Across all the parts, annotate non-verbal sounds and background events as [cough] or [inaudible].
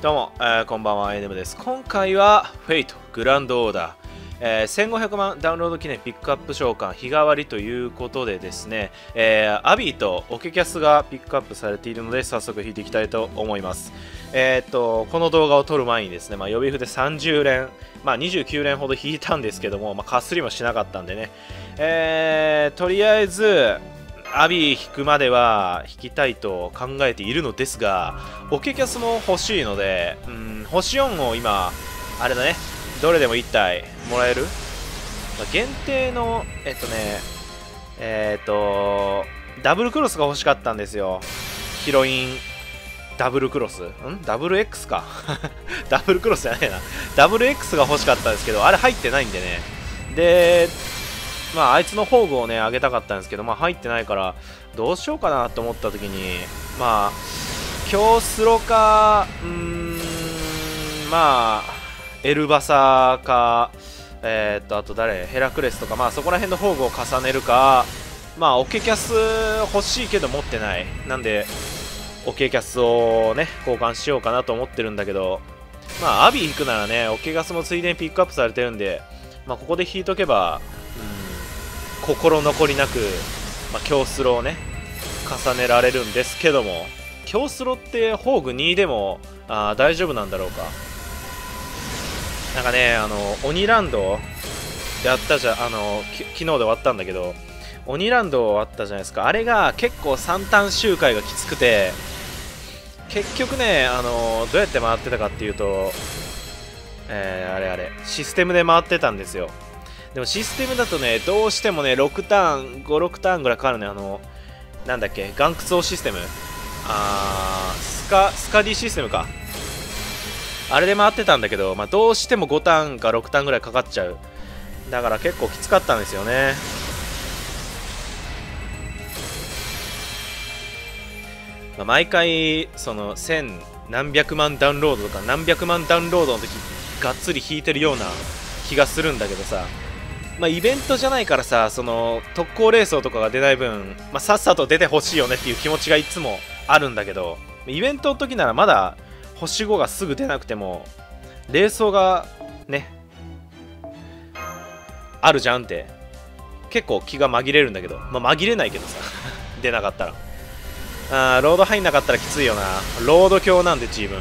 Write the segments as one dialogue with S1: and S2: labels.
S1: どうも、えーこんばんは、NM です。今回は、 Fate、Grand Order、えー1500万ダウンロード記念ピックアップ召喚日替わりということでですね、えーアビーとオケキャスがピックアップされているので、早速引いていきたいと思います。えーっと、この動画を撮る前にですね、まあ、呼符で30連、まあ、29連ほど引いたんですけども、まあ、かすりもしなかったんでね、えーとりあえず、アビー引くまでは引きたいと考えているのですが、オケキャスも欲しいので、うん、星4を今、あれだね、どれでも1体もらえる、ま限定の、えっとね、えっと、ダブルクロスが欲しかったんですよ。ヒロイン、ダブルクロス？ん？ダブル X か。[laughs] ダブルクロスじゃないな。ダブル X が欲しかったんですけど、あれ入ってないんでね。で、まあ、あいつの宝具をね、あげたかったんですけど、まあ、入ってないから、どうしようかなと思った時に、まあ、京スロか、うーん、まあ、エルバサか、えー、っと、あと誰ヘラクレスとか、まあ、そこら辺の宝具を重ねるか、まあ、オケキャス欲しいけど持ってない。なんで、オケキャスをね、交換しようかなと思ってるんだけど、まあ、アビー引くならね、オケキャスもついでにピックアップされてるんで、まあ、ここで引いとけば、心残りなく、まあ、強スローをね、重ねられるんですけども、強スロって宝具2でもあ大丈夫なんだろうか？なんかね、あの、鬼ランドやったじゃ、あの、昨日で終わったんだけど、鬼ランドあったじゃないですか。あれが結構三単周回がきつくて、結局ね、あの、どうやって回ってたかっていうと、えー、あれあれ、システムで回ってたんですよ。でもシステムだとね、どうしてもね、6ターン、5、6ターンぐらいかかるね。あの、なんだっけ、岩窟王システムあー、スカ、スカディシステムか。あれで回ってたんだけど、まあ、どうしても5ターンか6ターンぐらいかかっちゃう。だから結構きつかったんですよね。まあ、毎回、その、1000何百万ダウンロードとか何百万ダウンロードの時、がっつり弾いてるような気がするんだけどさ、まあ、イベントじゃないからさ、その、特攻レースとかが出ない分、まあ、さっさと出てほしいよねっていう気持ちがいつもあるんだけど、イベントの時ならまだ、星5がすぐ出なくても、レースがね、あるじゃんって、結構気が紛れるんだけど、まあ、紛れないけどさ、[laughs] 出なかったら。あーロード入んなかったらきついよな。ロード強なんで自分。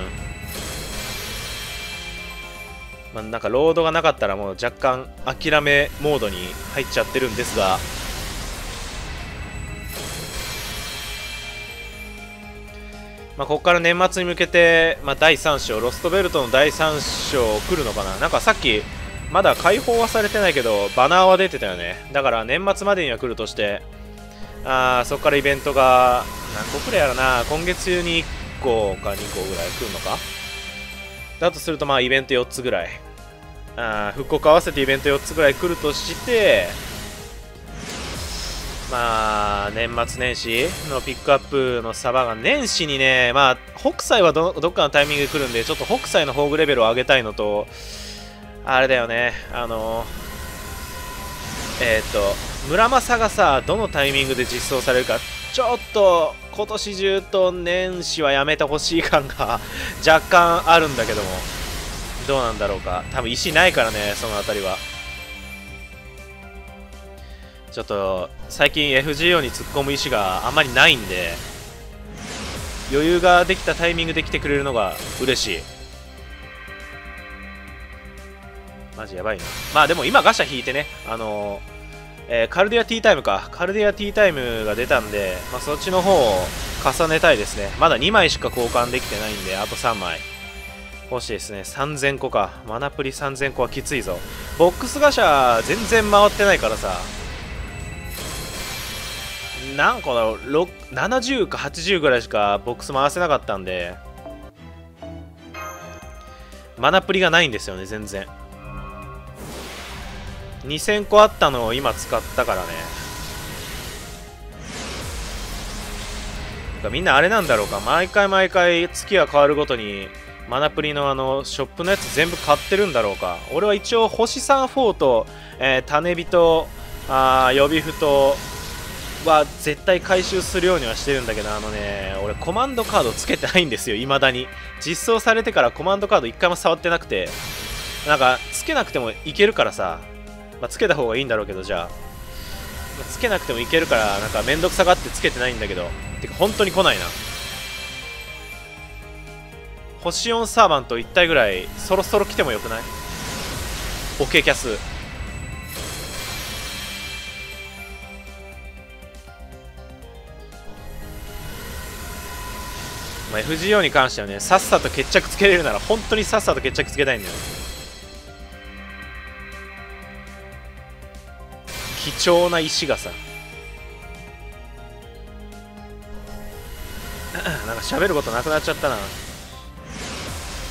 S1: まあ、なんかロードがなかったらもう若干諦めモードに入っちゃってるんですが、まあ、ここから年末に向けて、まあ、第3章、ロストベルトの第3章来るのかな？なんかさっき、まだ解放はされてないけど、バナーは出てたよね。だから年末までには来るとして、あーそこからイベントが何個くらいやらな？今月中に1個か2個ぐらい来るのか？だとするとまあイベント4つぐらい。あ復刻合わせてイベント4つぐらい来るとしてまあ年末年始のピックアップのサバが年始にねまあ北斎はどどっかのタイミングで来るんでちょっと北斎の宝具レベルを上げたいのとあれだよねあのえっ、と村正がさどのタイミングで実装されるかちょっと今年中と年始はやめてほしい感が [laughs] 若干あるんだけども。どうなんだろうか多分石ないからねその辺りはちょっと最近 FGO に突っ込む石があんまりないんで余裕ができたタイミングで来てくれるのが嬉しいマジやばいなまあでも今ガシャ引いてねあのーえーカルディアティータイムか。カルディアティータイムが出たんで、まあ、そっちの方を重ねたいですね。まだ2枚しか交換できてないんで、あと3枚。欲しいですね。3000個か。マナプリ3000個はきついぞ。ボックスガシャ全然回ってないからさ。何個だろう70か80ぐらいしかボックス回せなかったんで、マナプリがないんですよね、全然。2000個あったのを今使ったからねみんなあれなんだろうか毎回毎回月が変わるごとにマナプリのあのショップのやつ全部買ってるんだろうか。俺は一応星3フォーと、えー、種火とあ予備符とは絶対回収するようにはしてるんだけどあのね俺コマンドカードつけてないんですよ未だに。実装されてからコマンドカード一回も触ってなくて。なんかつけなくてもいけるからさ、まあ、つけた方がいいんだろうけどじゃあ、まあ、つけなくてもいけるからなんかめんどくさがってつけてないんだけど。てか本当に来ないな。星4サーバント1体ぐらいそろそろ来てもよくない？オケキャス。まあ、FGO に関してはねさっさと決着つけれるなら本当にさっさと決着つけたいんだよ貴重な石がさ。[clears throat] なんか喋ることなくなっちゃったな。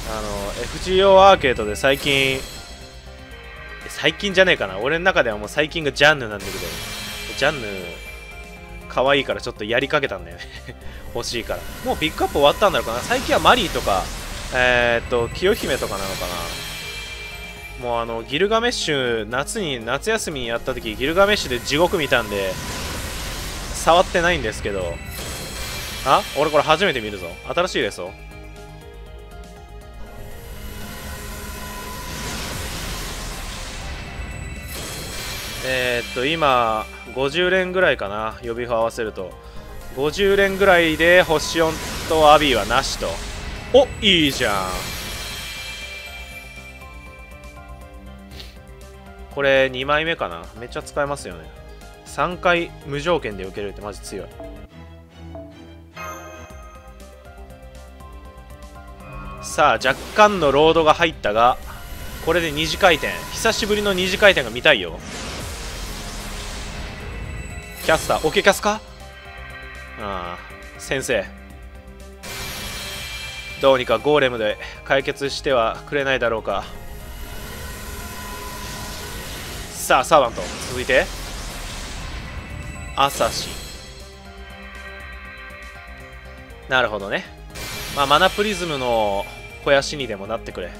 S1: あの FGO アーケードで最近最近じゃねえかな。俺の中ではもう最近がジャンヌなんだけどジャンヌ可愛いからちょっとやりかけたんだよね。[laughs] 欲しいから。もうピックアップ終わったんだろうかな。最近はマリーとかえー、っと清姫とかなのかな。もうあのギルガメッシュ夏に夏休みにやった時ギルガメッシュで地獄見たんで触ってないんですけど。あ？俺これ初めて見るぞ。新しいですよ。えー、っと今50連ぐらいかな予備符合わせると。50連ぐらいで星4とアビーはなしと。おいいじゃん。これ2枚目かな。めっちゃ使えますよね。3回無条件で受けるってマジ強い。さあ若干のロードが入ったがこれで2次回転。久しぶりの2次回転が見たいよ。キャスターオケキャスか？ああ先生。どうにかゴーレムで解決してはくれないだろうか。さあサーバント続いて。アサシ。なるほどね。まあマナプリズムの肥やしにでもなってくれ。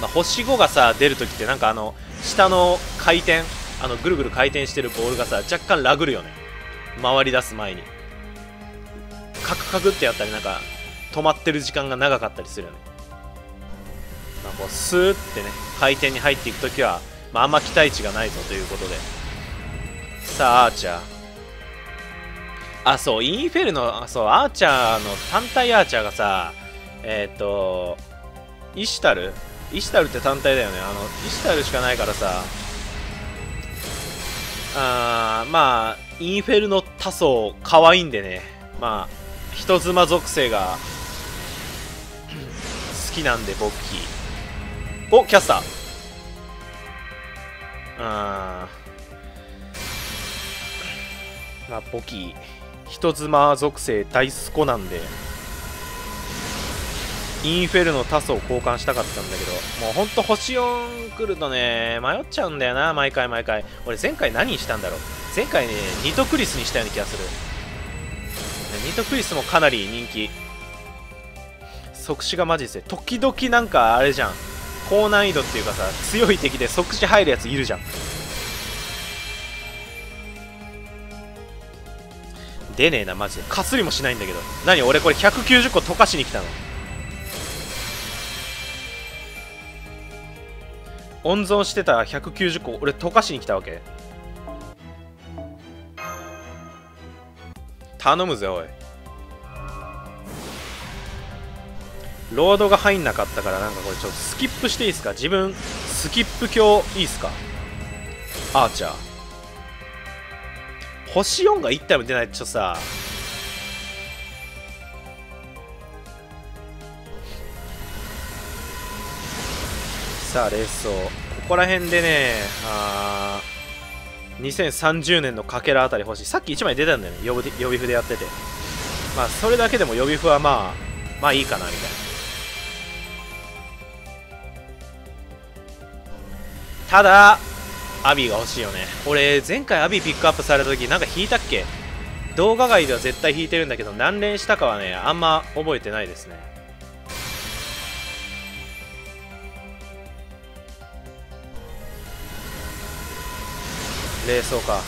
S1: まあ、星5がさ出るときってなんかあの下の回転あのぐるぐる回転してるボールがさ若干ラグるよね。回り出す前に。カクカクってやったりなんか止まってる時間が長かったりするよね。まあこうスーってね回転に入っていくときは、まあ、あんま期待値がないぞということで。さあアーチャー。あそうインフェルノそうアーチャーの単体アーチャーがさえっ、ー、とイシュタル？イシュタルって単体だよね。あのイシュタルしかないからさあまあインフェルノ多層可愛いんでね。まあ人妻属性が好きなんでボッキーおキャスター。あまあボキー人妻属性大スコなんで。インフェルノタスを交換したかったんだけど、もうほんと星4来るとね、迷っちゃうんだよな、毎回毎回。俺前回何したんだろう？前回ね、ニトクリスにしたような気がする。ニトクリスもかなり人気。即死がマジですね。時々なんかあれじゃん。高難易度っていうかさ、強い敵で即死入るやついるじゃん。出ねえな、マジで。かすりもしないんだけど。何？俺これ190個溶かしに来たの温存してた190個俺溶かしに来たわけ。頼むぜおい。ロードが入んなかったからなんかこれちょっとスキップしていいですか？自分スキップ鏡いいっすか？アーチャー。星4が1体も出ない。とちょっとささあレースを。ここら辺でねあ2030年のかけらあたり欲しいさっき1枚出たんだよね。予備予備符でやってて。まあそれだけでも予備符はまあまあいいかなみたいな。ただアビーが欲しいよね。俺前回アビーピックアップされた時なんか引いたっけ？動画外では絶対引いてるんだけど何連したかはねあんま覚えてないですね。冷装か。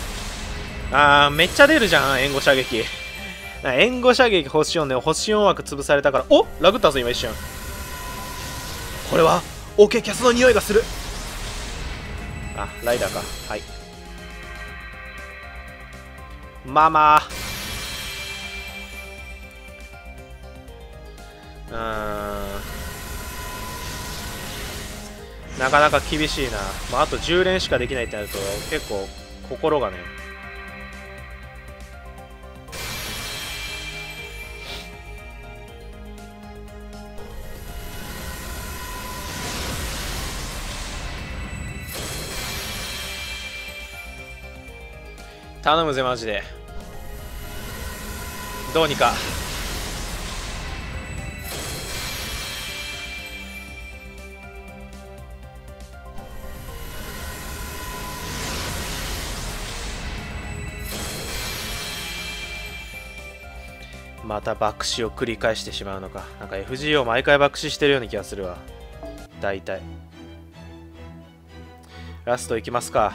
S1: あーめっちゃ出るじゃん援護射撃。援護射撃星4で星4枠潰されたから。おラグったぞ今一瞬。これはオケーキャスの匂いがする。あライダーか。はい。まあまあ。うん。なかなか厳しいな、まあ、あと10連しかできないってなると結構心がね。頼むぜマジで。どうにか。また爆死を繰り返してしまうのか。なんか FGO 毎回爆死してるような気がするわ。大体。ラストいきますか。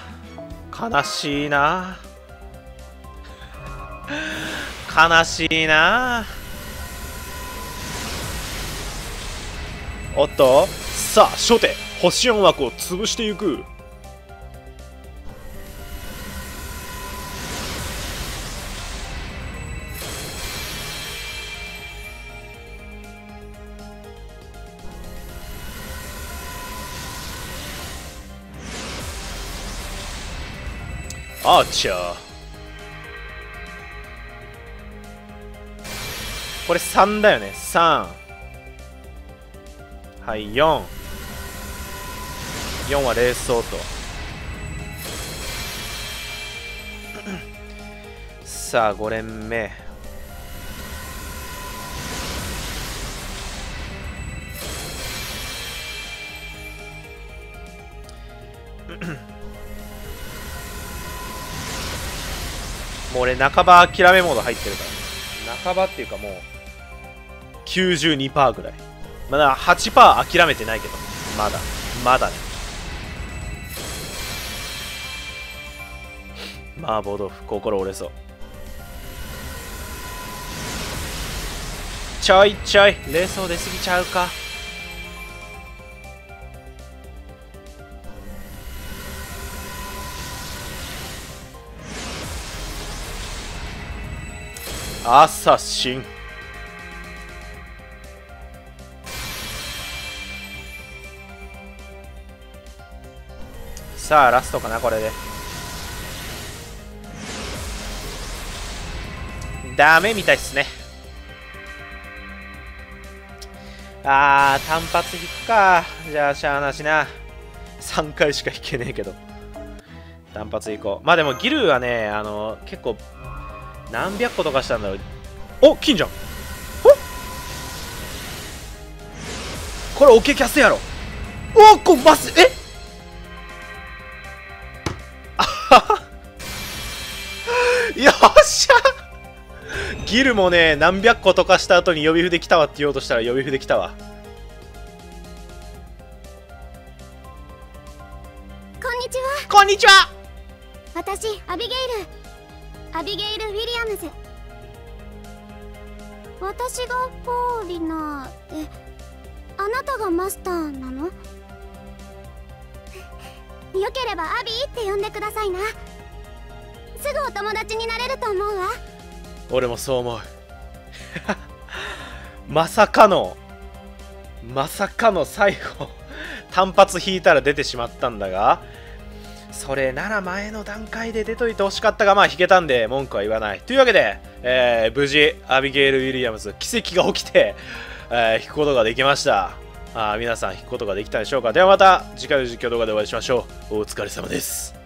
S1: 悲しいな。悲しいな。おっと。さあ初手。星4枠を潰していく。アーチャーこれ3だよね。3はい44はレースオートさあ5連目。もう俺半ば諦めモード入ってるから。ね半ばっていうかもう92%ぐらい。まだ8%諦めてないけど。まだ。まだね。麻婆豆腐心折れそう。ちょいちょい。冷蔵出すぎちゃうか。アサシン。さあラストかなこれで。ダメみたいっすね。あー単発引くか。じゃあしゃあなしな。3回しか引けねえけど。単発いこう。まあでもギルはねあの結構何百個とかしたんだろう。お金じゃん。これオケキャスやろ。おこマスえ？[laughs] よっしゃ。ギルもね何百個とかした後に予備筆来たわって言おうとしたら予備筆来たわ。
S2: こんにちは。
S1: こんにちは。
S2: 私アビゲイルアビゲイル・ウィリアムズ。私がポーリナーであなたがマスターなの？よければアビーって呼んでくださいな。すぐお友達になれると思うわ。
S1: 俺もそう思う。[laughs] まさかのまさかの最後単発引いたら出てしまったんだがそれなら前の段階で出といてほしかったがまあ引けたんで文句は言わない。というわけで、えー、無事アビゲイル・ウィリアムズ奇跡が起きて、えー、引くことができました。あ皆さん引くことができたでしょうか。ではまた次回の実況動画でお会いしましょう。お疲れ様です。